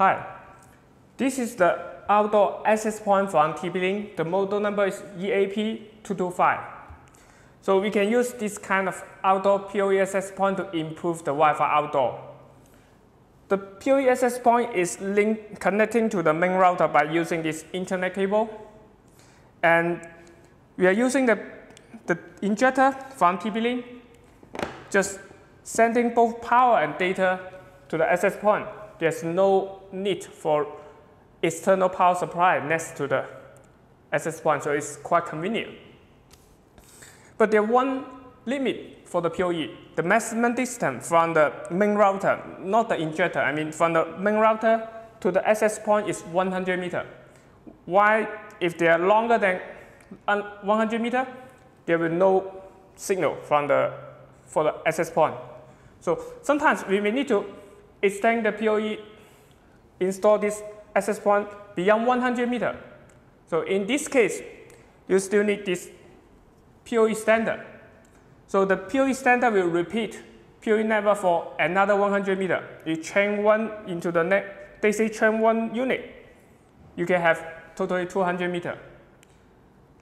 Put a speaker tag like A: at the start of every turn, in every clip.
A: Hi, this is the outdoor access point from TP-Link. The model number is EAP225. So we can use this kind of outdoor PoE access point to improve the Wi-Fi outdoor. The PoE access point is link, connecting to the main router by using this Ethernet cable. And we are using the, the injector from TP-Link, just sending both power and data to the access point. There's no need for external power supply next to the access point, so it's quite convenient. But there's one limit for the PoE. The maximum distance from the main router, not the injector, I mean from the main router to the access point is 100 meter. Why, if they are longer than 100 meter, there will no signal from the, for the access point. So sometimes we may need to extend the PoE, install this access point beyond 100 meter. So in this case, you still need this PoE extender. So the PoE extender will repeat PoE network for another 100 meter. You chain one into the next, they say chain one unit. You can have totally 200 meter.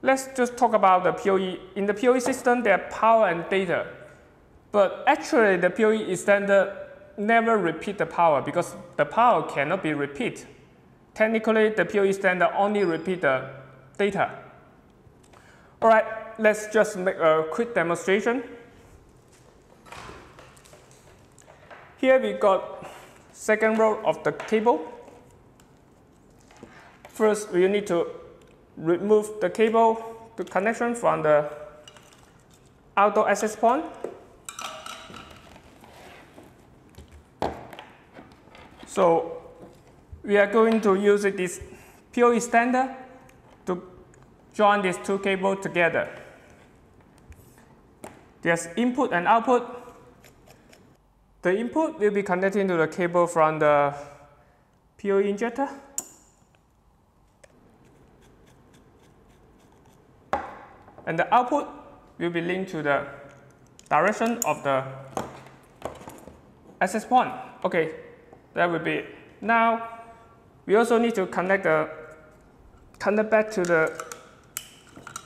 A: Let's just talk about the PoE. In the PoE system, there are power and data. But actually, the PoE extender never repeat the power because the power cannot be repeat. Technically, the PoE extender only repeat the data. All right, let's just make a quick demonstration. Here we got second row of the cable. First, we need to remove the cable, the connection from the outdoor access point. So we are going to use this PoE extender to join these two cables together. There's input and output. The input will be connected to the cable from the PoE injector. And the output will be linked to the direction of the access point. Okay, that would be now. We also need to connect the connect back to the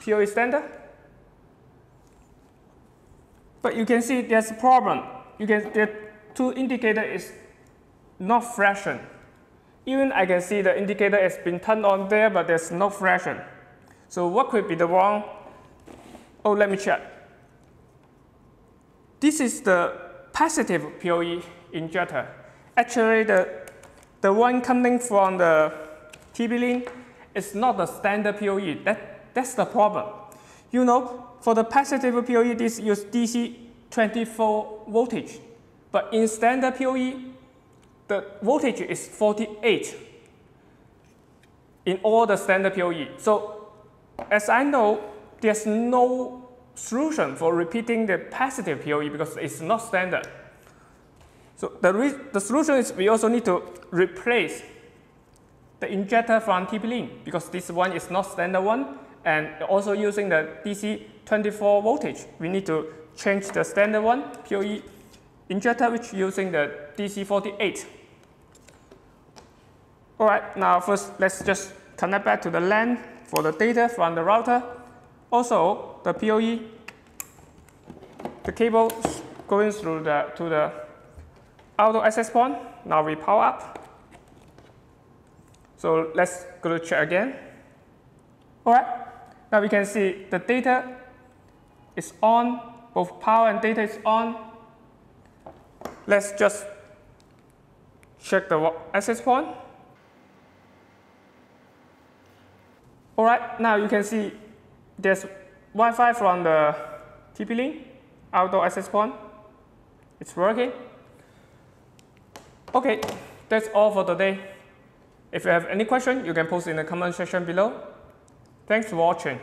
A: PoE extender. But you can see there's a problem. You can the two indicator is not flashing. Even I can see the indicator has been turned on there, but there's no flashing. So what could be the wrong? Oh, let me check. This is the passive PoE injector. Actually, the the one coming from the TP-Link is not the standard PoE. That, that's the problem. You know, for the passive PoE, this use DC 24 voltage. But in standard PoE, the voltage is 48 in all the standard PoE. So as I know, there's no solution for repeating the passive PoE because it's not standard. So the, the solution is we also need to replace the injector from TP-Link because this one is not standard one and also using the DC 24 voltage. We need to change the standard one, PoE injector, which using the DC 48. All right, now first let's just connect back to the LAN for the data from the router. Also, the PoE, the cable going through the, to the outdoor access point. Now we power up. So let's go to check again. All right. Now we can see the data is on, both power and data is on. Let's just check the access point. All right, now you can see there's Wi-Fi from the TP-Link outdoor access point. It's working. Okay, that's all for today. If you have any question, you can post in the comment section below. Thanks for watching.